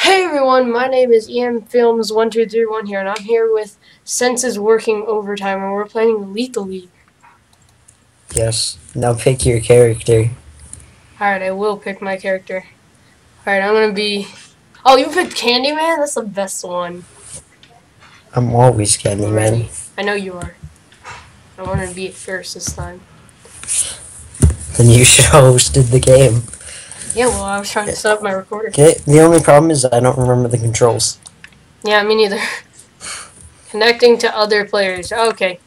Hey everyone, my name is Eli Films one two three one here, and I'm here with Senses Working Overtime, and we're playing Lethal League. Yes. Now pick your character. Alright, I will pick my character. Alright, I'm gonna be. Oh, you picked Candyman? That's the best one. I'm always Candyman. I know you are. I want to be it first this time. Then you should have hosted the game. Yeah, well, I was trying to set up my recorder. Okay. The only problem is I don't remember the controls. Yeah, me neither. Connecting to other players. Okay.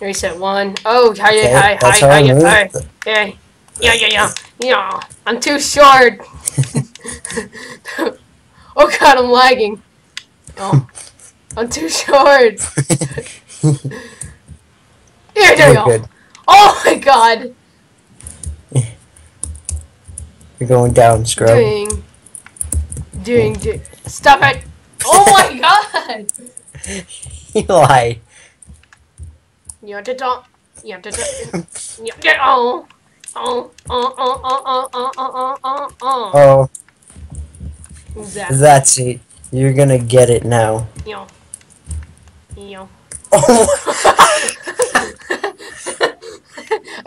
Reset one. Oh, hi, Okay, hi, hi, hi, hi, hi. Yeah, yeah, yeah, yeah. Yeah, I'm too short. oh god, I'm lagging. Oh, I'm too short. Here, there You're go. good. Oh my god. You're going down, scrub. Doing, doing, doing. Stop it. Oh my god. You talk. You have to talk. You have to, oh. Oh, oh, oh, oh, oh, oh, oh, oh, oh, Oh, Exactly. that's it. You're gonna get it now. Yo. Yo. Oh,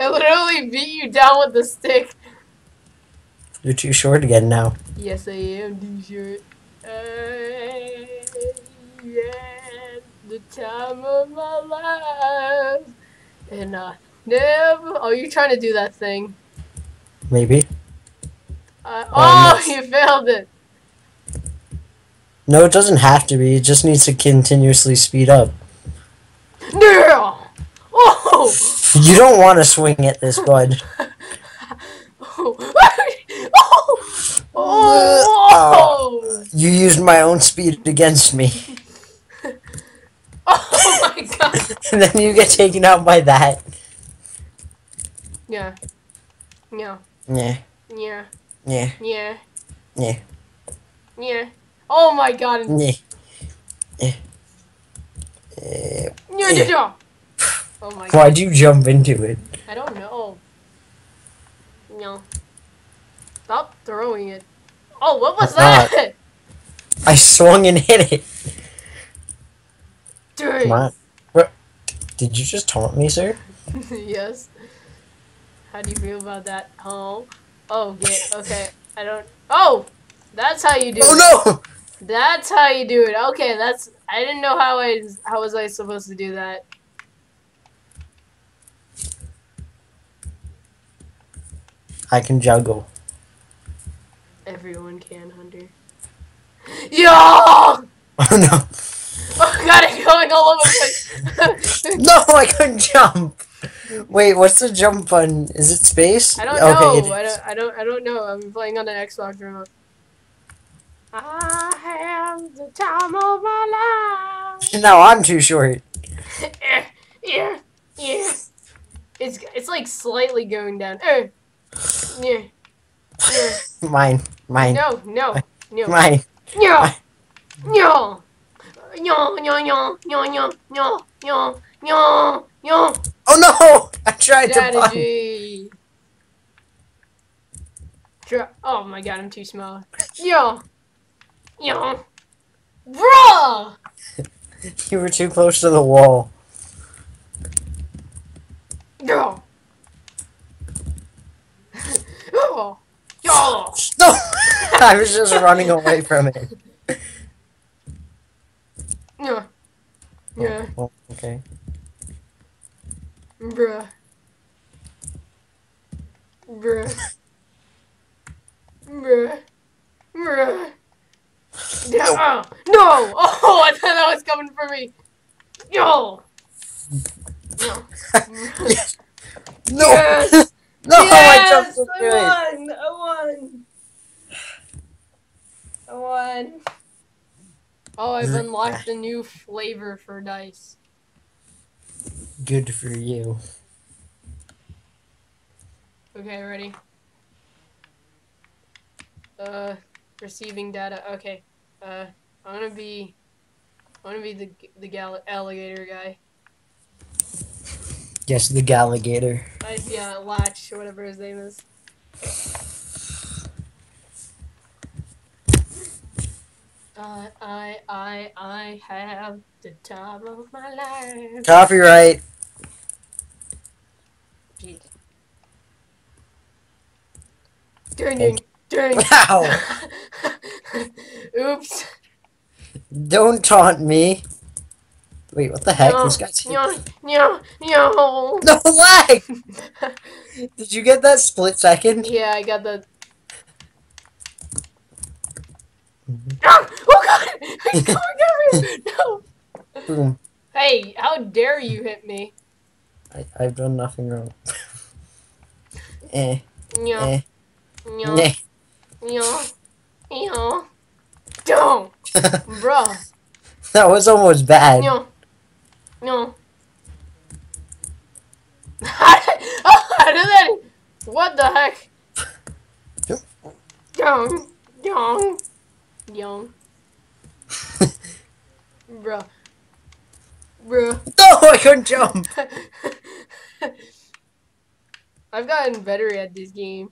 I literally beat you down with the stick. You're too short again now. Yes, I am too short. I had the time of my life. And I never. Oh, you're trying to do that thing. Maybe. Uh, Oh, nice. you failed it. No, it doesn't have to be. It just needs to continuously speed up. No! Oh! You don't want to swing at this, bud. Oh! oh! Oh! You used my own speed against me. Oh my god! and then you get taken out by that. Yeah. Yeah. Yeah, Yeah. yeah, Yeah. yeah, Yeah. Oh my god. yeah. Yeah. Eh, Yeah, yeah, yeah. Oh my god. Why'd you jump into it? I don't know. No. Stop throwing it. Oh, what was I'm not. that? I swung and hit it. Dude. What? Did you just taunt me, sir? yes. How do you feel about that? Oh. Oh, get okay. I don't. Oh, that's how you do oh, it. Oh no! That's how you do it. Okay, that's. I didn't know how I how was I supposed to do that. I can juggle. Everyone can, Hunter. Yo! Oh, no. Oh got it going all over the place. No, I couldn't jump. Wait, what's the jump button? Is it space? I don't okay, know. I don't. I don't. I don't know. I'm playing on an Xbox remote. I have the time of my life. No, I'm too short. Eh, yeah, yeah. It's it's like slightly going down. Yeah, yeah. Mine, mine, No, no, no, mine. no, no. No, no, no, no, no, no, no, no, no. Oh no! I tried to button. Strategy. Oh my god, I'm too small. Yo. Yo. Bruh! You were too close to the wall. Yo. No! I was just running away from it. Yeah. Oh, yeah. Oh, okay. Bruh. Bruh. Bruh. Bruh. Oh, no. No. Oh, I thought that was coming for me. Yo. No. yes. No! Yes. No! I yes, jumped into it. I won. I won. I won. Oh, I've unlocked a new flavor for dice. Good for you. Okay, ready? Uh, receiving data. Okay. Uh, I'm gonna be, I'm gonna be the the gal- alligator guy. Yes, the Galligator. I, yeah, uh, Latch, or whatever his name is. I, I, I, I have the time of my life. Copyright. Jeez. Ding, ding, ding. Wow. Oops. Don't taunt me. Wait, what the heck? This guy's No, no, no. no lag. Did you get that split second? Yeah, I got the. Mhm. Ah! Oh god! He's coming at me! No! Boom. Hey, how dare you hit me? I, I've done nothing wrong. eh, No, eh, no, nah. no, no. Don't! Bruh. that was almost bad. No. No. How did, oh, how did that? What the heck? Young. Young. Young. Bruh. Bruh. No, I couldn't jump. I've gotten better at this game.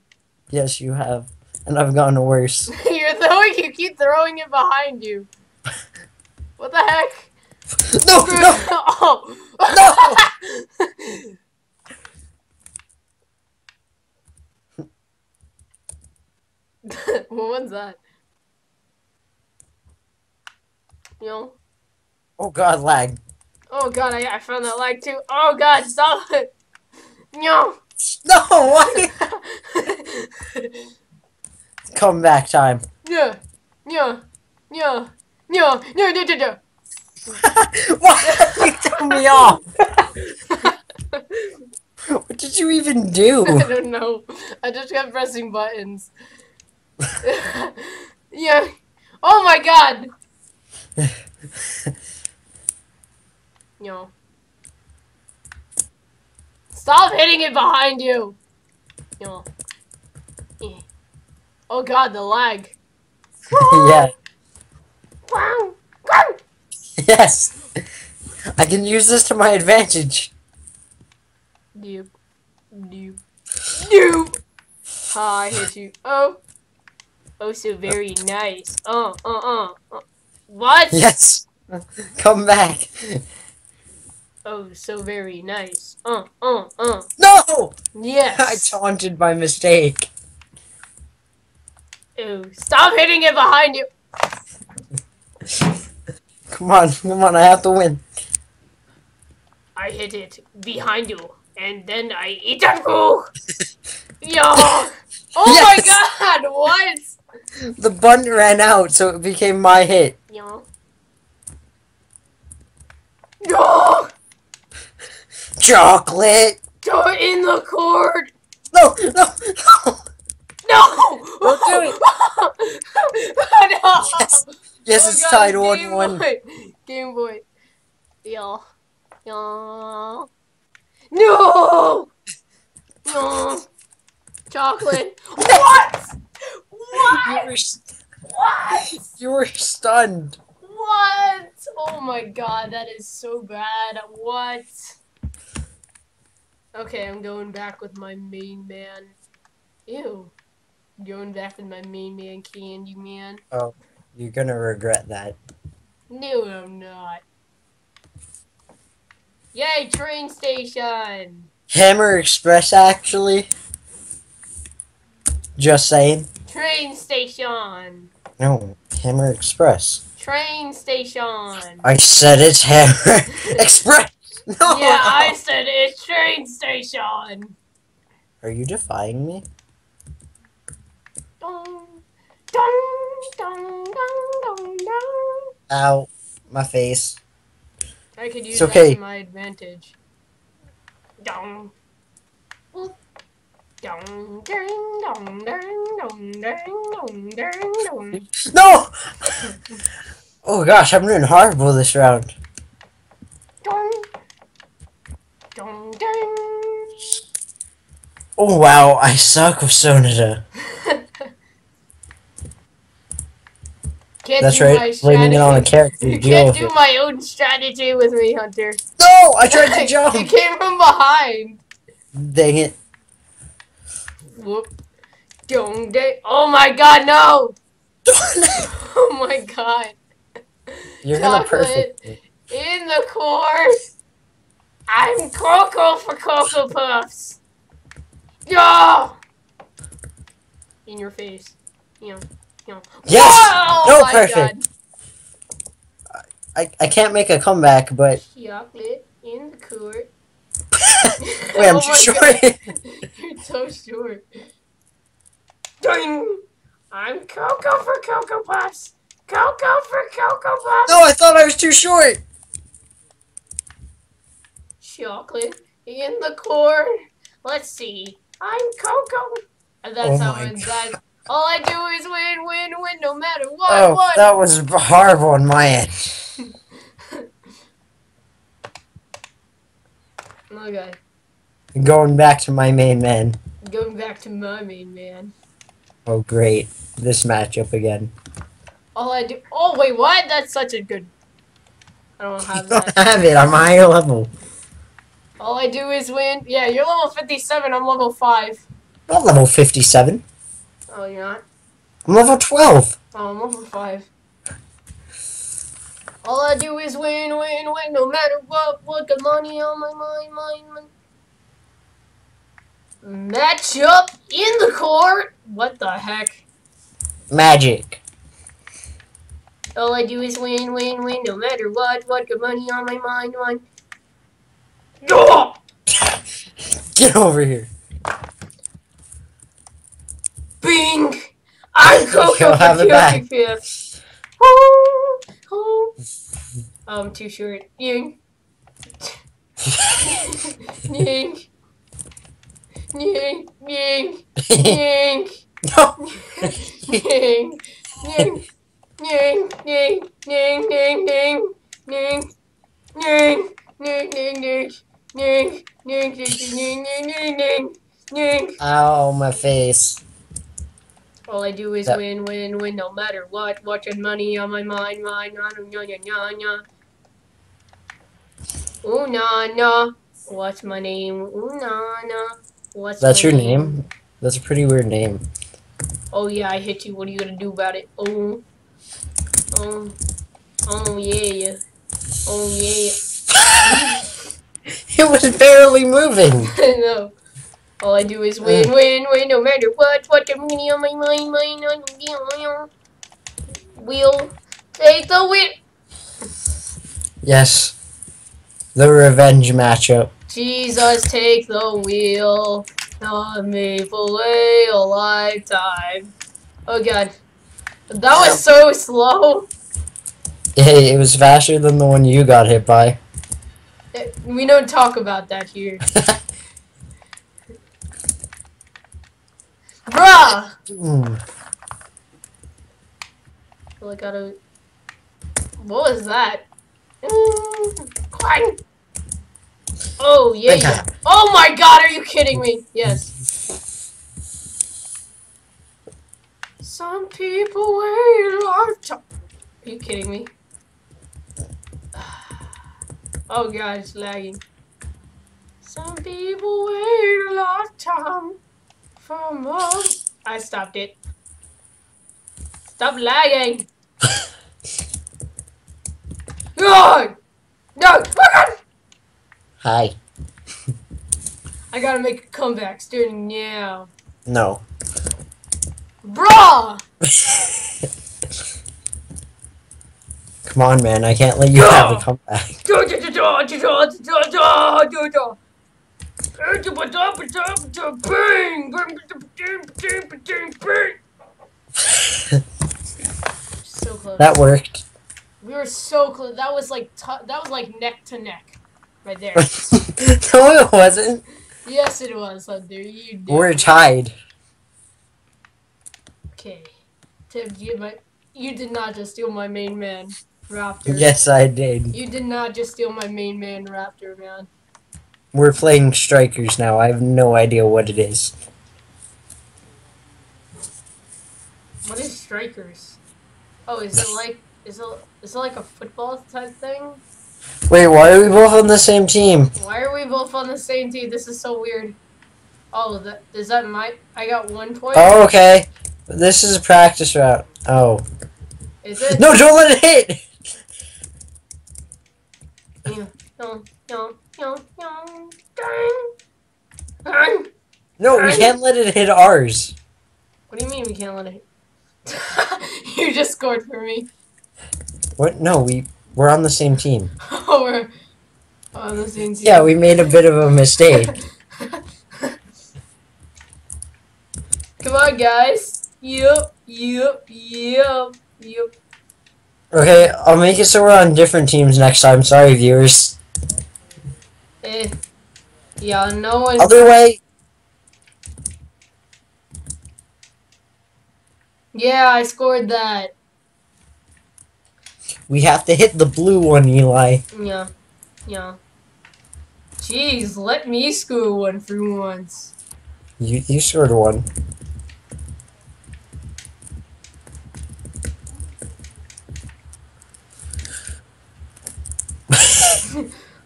Yes, you have. And I've gotten worse. You're throwing, you keep throwing it behind you. What the heck? No, no, oh. no! what was that? Know? Oh god, lag. Oh god, I, I found that lag too. Oh god, stop it! No! No, why? Comeback time. Yeah! Yeah! Yeah! Yeah! Yeah! Yeah! Yeah! why did you turn me off? what did you even do? I don't know. I just kept pressing buttons. yeah. Oh my god! No. Stop hitting it behind you! No. Eh. Oh god, the lag. yeah. Wow. Wow. Yes. I can use this to my advantage. Doop. Doop. Doop. Ha, I hit you. Oh. Oh, so very nice. Uh, uh, uh. uh. What? Yes. Come back. Oh, so very nice. Uh, uh, uh. No! Yes! I taunted by mistake. Oh, stop hitting it behind you. Come on, come on, I have to win. I hit it behind you, and then I eat it. Ooh. Yo. Oh my god, what? The button ran out, so it became my hit. Yo. Yo. Chocolate! Go in the cord. No, no, no! No. Don't do it. no. Yes, yes Oh it's God, tied Game 1 1. Boy. Game Boy. Yo. Yo. No. No. Chocolate. what? You What? were, What? you were stunned. What? Oh my god, that is so bad. What? Okay, I'm going back with my main man. Ew. Going back with my main man, Candy Man. Oh. You're gonna regret that. No, I'm not. Yay, train station! Hammer Express, actually. Just saying. Train station! No, Hammer Express. Train station! I said it's Hammer Express! No! Yeah, I said it's train station! Are you defying me dong, dong, dong, dong, dong. Ow. My face. I could use It's okay. that to my advantage. Dong. Dong, ding, dong, ding, dong, ding, dong, dong. No! Oh gosh, I'm doing horrible this round. Dong. Dong, ding. Oh wow, I suck with Sonata. Can't That's right, blaming it on a character You can't do my own strategy with me, Hunter. No! I tried to jump. you came from behind. Dang it. Whoop. Dong, ding. Oh my god, no! Oh my god. You're gonna perfect it. In the course. I'm Cocoa for Cocoa Puffs. Yeah. In your face. You know. You know. Yes! Whoa! No, Oh perfect. I, I can't make a comeback, but Chocolate in the court. wait, I'm Oh too short. You're so short. Ding! I'm Cocoa for Cocoa Puffs. Cocoa for Cocoa Puffs. no, I thought I was too short. chocolate in the corn. Let's see. I'm Coco. And that's Oh how my it's that. All I do is win, win, win, no matter what. Oh, what. that was horrible on my end. Okay, Going back to my main man. going back to my main man. Oh, great. This matchup again. All I do. Oh wait, what? That's such a good. I don't have don't that. have it. I'm higher level. All I do is win. Yeah, you're level 57. I'm level five. I'm level 57. Oh, you're not. I'm level 12. Oh, I'm level five. All I do is win, win, win, no matter what. What got money on my mind, mind, mind. Match up in the court. What the heck? Magic. All I do is win, win, win, no matter what. What got money on my mind, mind. Get over here. Bing! I'm Coco You'll have it back. Oh, oh. I'm too short. Ying. Ying. Ying. Ying. Ying. no. Ying. Ying. Ying. Ying. Ying. Ying. Ying. Ying. Ying. Ying. Ying. Ying. Ying. Ying. Ying. Ying. Ying. Ying. Ow, my face. All I do is That- win, win, win, no matter what. Watching money on my mind, mind, na na na na na. Ooh na na. What's my name? Ooh na na. What's That's your name? That's a pretty weird name. Oh yeah, I hit you. What are you gonna do about it? Oh, oh, oh yeah, oh yeah. It was barely moving. no. All I do is win, win, win, no matter what. What the money on my mind, mind, on my We'll take the win. Yes. The revenge matchup. Jesus, take the wheel. Maple way a lifetime. Oh god. That was so slow. Hey, it was faster than the one you got hit by. Eh, We don't talk about that here. Bruh! Mm. Well, I gotta. What was that? Mm, clang! Oh, yeah, yeah. Oh my god, are you kidding me? Yes. Some people wait a lifetime. Are you kidding me? Oh god, it's lagging. Some people wait a lifetime I stopped it. Stop lagging. No! Oh Hi. I gotta make a comeback starting now. No. Bruh! Come on, man. I can't let you have a comeback. So close. that worked. We were so close. That was like t- that was like neck to neck, right there. no, it wasn't. yes, it was. Hunter. You did. We're tied. Okay. Tim, you my you did not just steal my main man, Raptor. Yes, I did. You did not just steal my main man, Raptor, man. We're playing strikers now. I have no idea what it is. What is strikers? Oh, is it like is it is it like a football type thing? Wait, why are we both on the same team? Why are we both on the same team? This is so weird. Oh, that is that my? I got one point. Oh, okay. This is a practice route. Oh. Is it? No, don't let it hit! Yeah. No, no, no, no. Dang. Dang. No, we can't let it hit ours. What do you mean we can't let it? you just scored for me. What? No, we we're on the same team. Oh, we're on the same team. Yeah, we made a bit of a mistake. Come on, guys. Yep, yep, yep, yep. Okay, I'll make it so we're on different teams next time. Sorry, viewers. Eh. Yeah, no one. Other way. Yeah, I scored that. We have to hit the blue one, Eli. Yeah, yeah. Jeez, let me score one for once. You you scored one.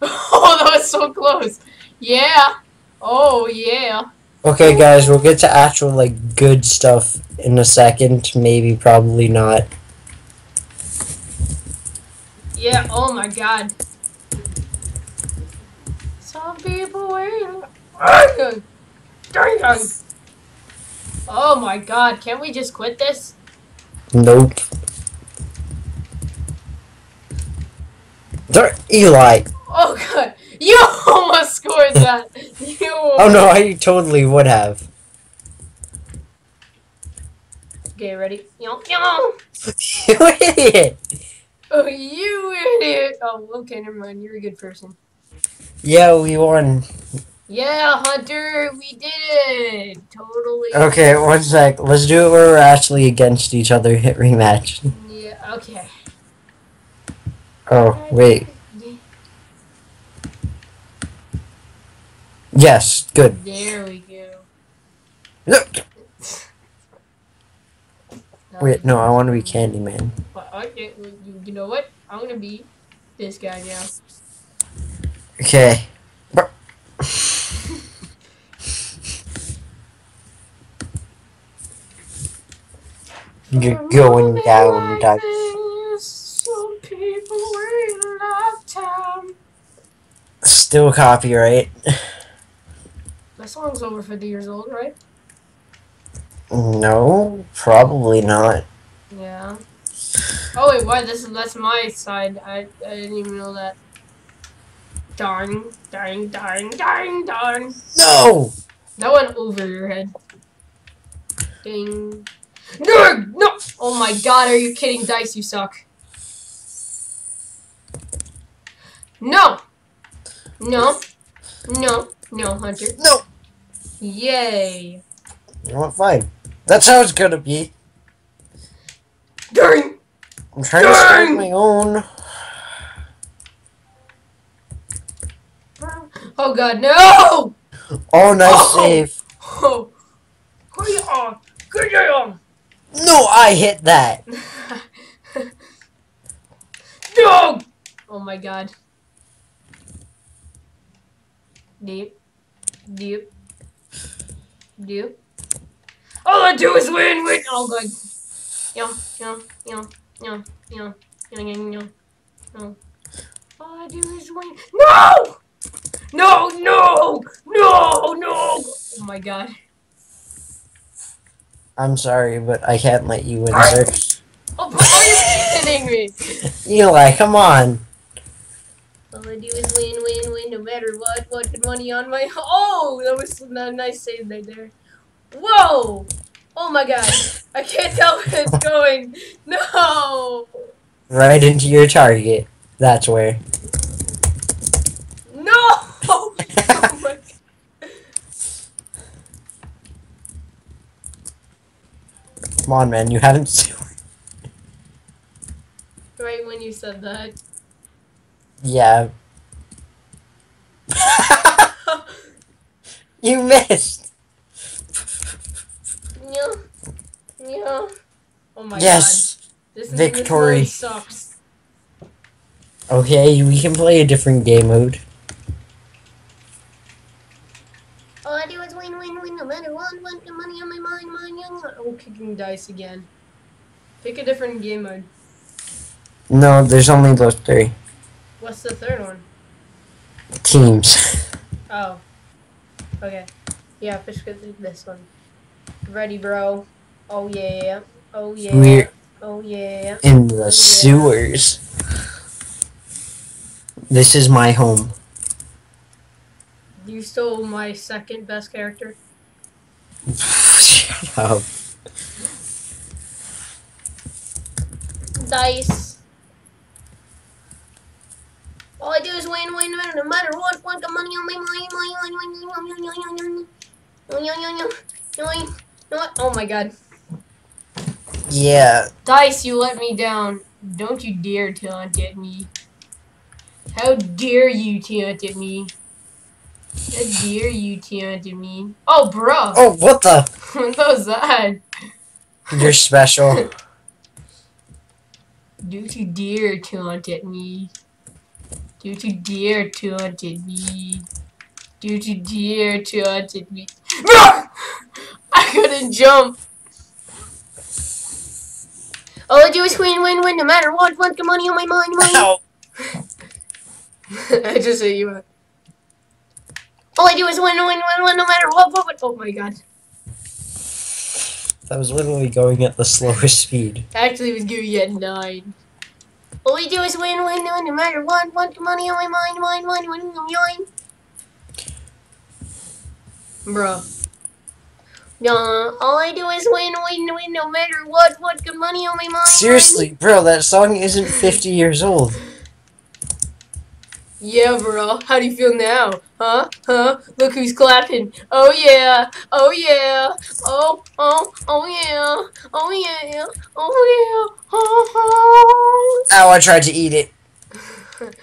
oh, that was so close. Yeah. Oh, yeah. Okay, guys, we'll get to actual like good stuff in a second. Maybe, probably not. Yeah, oh my god. Some people wait. Dang, dang, dang. Oh my god, can't we just quit this? Nope. There, Eli. Oh god, you almost scored that. You. Oh no, I totally would have. Okay, ready? Yo, yo. you idiot. Oh, you idiot. Oh, okay, never mind. You're a good person. Yeah, we won. Yeah, Hunter, we did it. Totally. Okay, one sec. Let's do it where we're actually against each other. Hit rematch. Yeah. Okay. Oh wait. Yes, good. There we go. Look. Wait, no, I want to be Candyman. But okay, well, you know what? I'm gonna be this guy now. Okay. You're going down, Doug. Still copyright. That song's over 50 years old, right? No, probably not. Yeah. Oh wait, why? This is that's my side. I I didn't even know that. Darn, darn, darn, darn, darn. No! That went over your head. Ding. No! No! Oh my god, are you kidding? Dice, you suck. No! No. No. No, Hunter. No! Yay. You know what? Fine. That's how it's gonna be. Dang! I'm trying to start Dang! my own. Oh god, no! Oh, nice Oh! save. Oh. Good job. Good job. No, I hit that. No! Oh my god deep, deep, deep. All I do is win, win. Oh, good. Yeah, yeah, yeah, yeah, yeah, yeah, yeah, yeah. No. All I do is win. No! No! No! No! No! Oh my god. I'm sorry, but I can't let you win, sir. Oh, why are you kidding me? Eli, come on. All I do is win no matter what. What good money on my. Oh, that was a nice save right there. Whoa! Oh my god. I can't tell where it's going. No! Right into your target. That's where. No! Oh my Come on, man. You haven't seen. Right when you said that. Yeah. you missed. Yeah. Yeah. Oh my yes. god. This Victory. This sucks. Okay, we can play a different game mode. All I do is win, win, win, no matter what. Want the money on my mind, mind, young. Oh, kicking dice again. Pick a different game mode. No, there's only those three What's the third one? Teams. Oh. Okay. Yeah, fish could do this one. Ready, bro. Oh yeah. Oh yeah. We're Oh yeah. in the oh, sewers. This is my home. You stole my second best character. Shut up. Dice. All I do is win, win, win, no matter what. Want the money on my mind, Oh my god. Yeah, Dice, you let me down. Don't you dare taunt at me. How dare you taunt at me? How dare you taunt at me? Oh, bro. Oh, what the? what was that? You're special. Don't you dare taunt at me. Don't you dare taunt me. Don't you dare taunt at me. I couldn't jump. All I do is win, win, win, no matter what. Want the money on my mind, money. Ow. I just hit you. All I do is win, win, win, win, no matter what. what, what. Oh my god. That was literally going at the slowest speed. Actually, it was giving you nine. All we do is win, win, win, no matter what. Want the money on my mind, mind, mind, mind, mind, mind. Bruh. Yeah, all I do is win, win, win, no matter what. Want the money on my mind. Seriously, bro, that song isn't 50 years old. Yeah, bro. How do you feel now? Huh? Huh? Look who's clapping. Oh yeah. Oh yeah. Oh oh oh yeah. Oh yeah. Oh yeah. Oh, oh. Ow, I tried to eat it.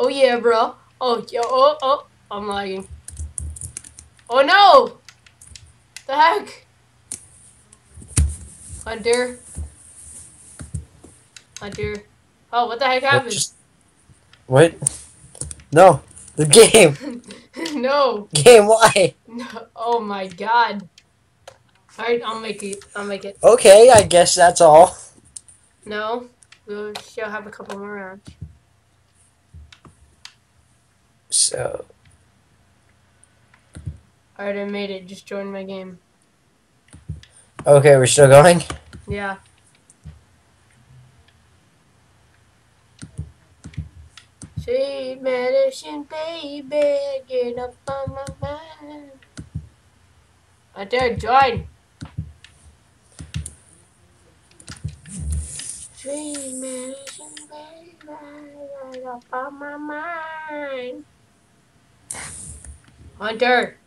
Oh yeah, bro. Oh yo. Oh oh. I'm lagging. Oh no. The heck. Hunter. Hunter. Oh, what the heck What, happened? just- what? No, the game. no. Game, why? No. Oh my god. Alright, I'll make it. I'll make it. Okay, I guess that's all. No. We'll still have a couple more rounds. So, Alright, I made it. Just join my game. okay, we're still going? Yeah. Sweet medicine, baby, get up on my mind. I there, join. Sweet medicine, baby, get up on my mind. Hunter.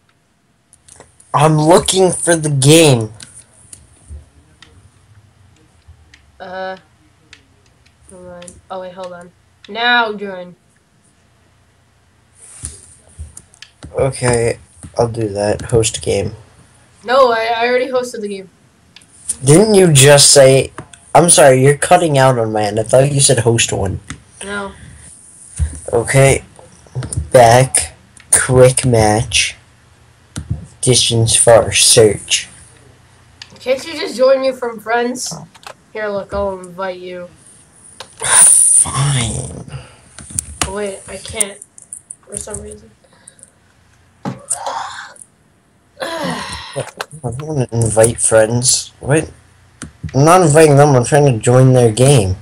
I'm looking for the game. Uh. Hold on. Oh wait, hold on. Now join. Okay, I'll do that. Host game. No, I, I already hosted the game. Didn't you just say... I'm sorry, you're cutting out on my end. I thought you said host one. No. Okay. Back. Quick match. Distance far. Search. Can't you just join me from friends? Here, look, I'll invite you. Fine. Wait, I can't for some reason. I want to invite friends. What? I'm not inviting them. I'm trying to join their game.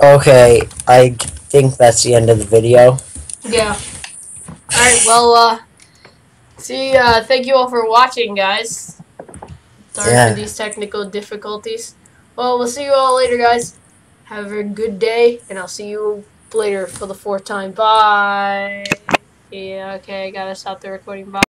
Okay, I think that's the end of the video. yeah. Alright, well, uh, see, uh, thank you all for watching, guys. Sorry Yeah. for these technical difficulties. Well, we'll see you all later, guys. Have a good day, and I'll see you later for the fourth time. Bye. Yeah, okay, I gotta stop the recording. Bye.